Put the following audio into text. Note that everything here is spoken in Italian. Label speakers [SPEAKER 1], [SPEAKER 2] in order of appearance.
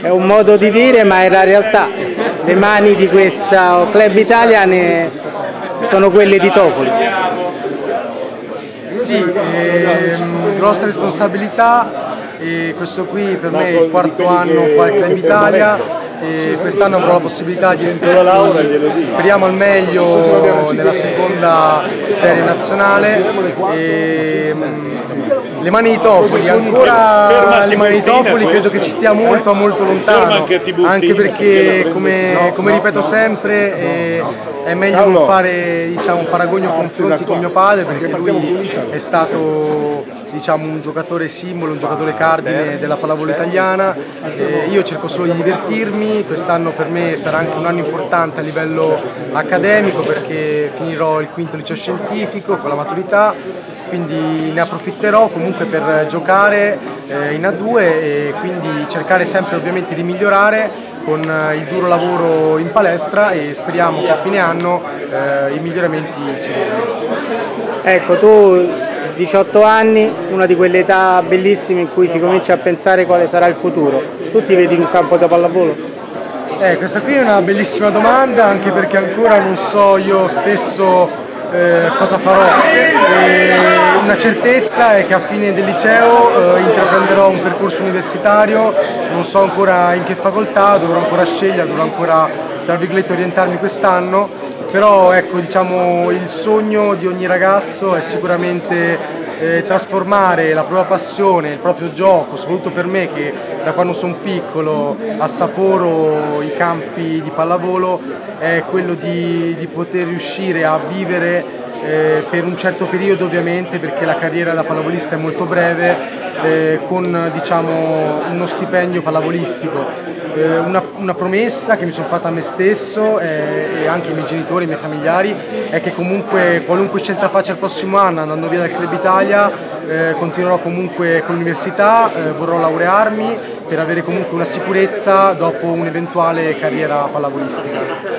[SPEAKER 1] è un modo di dire ma è la realtà. Le mani di questo club italiano sono quelle di Tofoli.
[SPEAKER 2] Sì, ehm, grossa responsabilità e questo qui per me è il quarto anno qua al Club Italia quest'anno avrò la possibilità di esperire, speriamo al meglio nella seconda serie nazionale e, le mani di Tofoli, ancora le mani di Tofoli credo che ci stia molto molto lontano, anche perché come, come ripeto sempre eh, è meglio non fare diciamo, paragoni o confronti con mio padre perché lui è stato diciamo, un giocatore simbolo, un giocatore cardine della pallavolo italiana. Eh, io cerco solo di divertirmi, quest'anno per me sarà anche un anno importante a livello accademico perché finirò il quinto liceo scientifico con la maturità, quindi ne approfitterò comunque per giocare eh, in A2 e quindi cercare sempre ovviamente di migliorare con il duro lavoro in palestra e speriamo che a fine anno eh, i miglioramenti si vedano.
[SPEAKER 1] Ecco, tu 18 anni, una di quelle età bellissime in cui si comincia a pensare quale sarà il futuro. Tu ti vedi in un campo da pallavolo?
[SPEAKER 2] Eh, questa qui è una bellissima domanda anche perché ancora non so io stesso eh, cosa farò. E una certezza è che a fine del liceo eh, intraprenderò un percorso universitario, non so ancora in che facoltà, dovrò ancora scegliere, dovrò ancora tra virgolette orientarmi quest'anno però ecco, diciamo, il sogno di ogni ragazzo è sicuramente eh, trasformare la propria passione, il proprio gioco, soprattutto per me che da quando sono piccolo assaporo i campi di pallavolo, è quello di, di poter riuscire a vivere eh, per un certo periodo ovviamente perché la carriera da pallavolista è molto breve eh, con diciamo, uno stipendio pallavolistico eh, una, una, promessa che mi sono fatta a me stesso e, e anche ai miei genitori, ai miei familiari è che comunque qualunque scelta faccia il prossimo anno andando via dal Club Italia eh, continuerò comunque con l'università, eh, vorrò laurearmi per avere comunque una sicurezza dopo un'eventuale carriera pallavolistica.